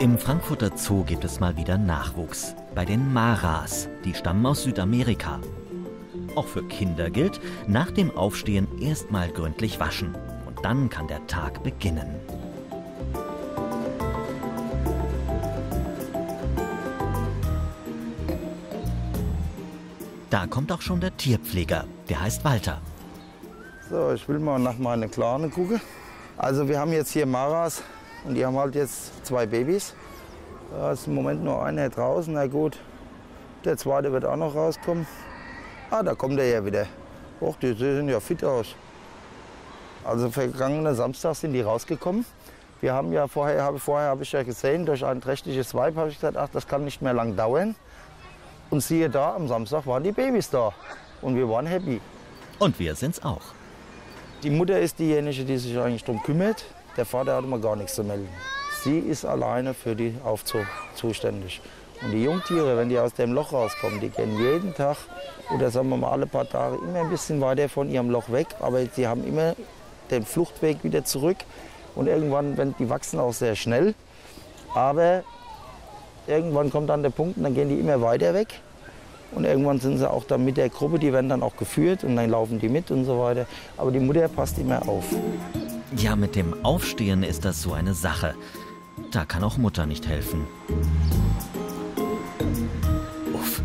Im Frankfurter Zoo gibt es mal wieder Nachwuchs. Bei den Maras. Die stammen aus Südamerika. Auch für Kinder gilt, nach dem Aufstehen erstmal gründlich waschen. Und dann kann der Tag beginnen. Da kommt auch schon der Tierpfleger. Der heißt Walter. So, ich will mal nach meinen Kleinen gucken. Also wir haben jetzt hier Maras und die haben halt jetzt zwei Babys. Da ist im Moment nur einer draußen. Na gut, der zweite wird auch noch rauskommen. Ah, da kommt er ja wieder. Och, die sehen ja fit aus. Also vergangenen Samstag sind die rausgekommen. Wir haben ja vorher, habe, vorher habe ich ja gesehen, durch ein trächtiges Weib habe ich gesagt, ach, das kann nicht mehr lang dauern. Und siehe da, am Samstag waren die Babys da. Und wir waren happy. Und wir sind's auch. Die Mutter ist diejenige, die sich eigentlich darum kümmert. Der Vater hat immer gar nichts zu melden. Sie ist alleine für die Aufzug zuständig. Und die Jungtiere, wenn die aus dem Loch rauskommen, die gehen jeden Tag oder sagen wir mal alle paar Tage immer ein bisschen weiter von ihrem Loch weg. Aber sie haben immer den Fluchtweg wieder zurück. Und irgendwann, wenn, die wachsen auch sehr schnell. Aber irgendwann kommt dann der Punkt und dann gehen die immer weiter weg. Und irgendwann sind sie auch dann mit der Gruppe, die werden dann auch geführt und dann laufen die mit und so weiter. Aber die Mutter passt immer auf. Ja, mit dem Aufstehen ist das so eine Sache. Da kann auch Mutter nicht helfen. Uff,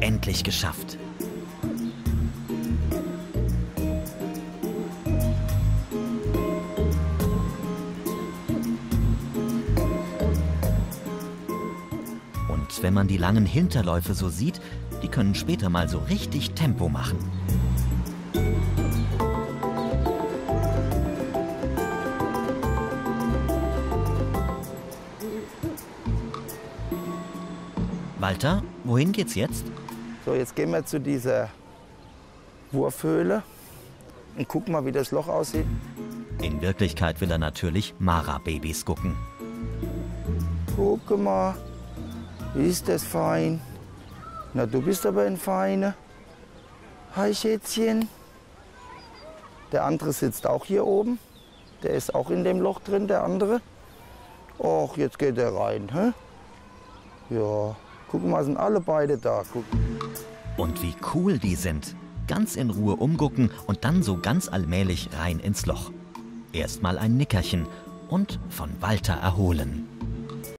endlich geschafft. Und wenn man die langen Hinterläufe so sieht, die können später mal so richtig Tempo machen. Walter, wohin geht's jetzt? So, jetzt gehen wir zu dieser Wurfhöhle und gucken mal, wie das Loch aussieht. In Wirklichkeit will er natürlich Mara-Babys gucken. Guck mal, ist das fein? Na, du bist aber ein Feiner. Hi, Schätzchen. Der andere sitzt auch hier oben. Der ist auch in dem Loch drin, der andere. Och, jetzt geht er rein, hä? Ja, guck mal, sind alle beide da. Guck. Und wie cool die sind. Ganz in Ruhe umgucken und dann so ganz allmählich rein ins Loch. Erstmal ein Nickerchen und von Walter erholen.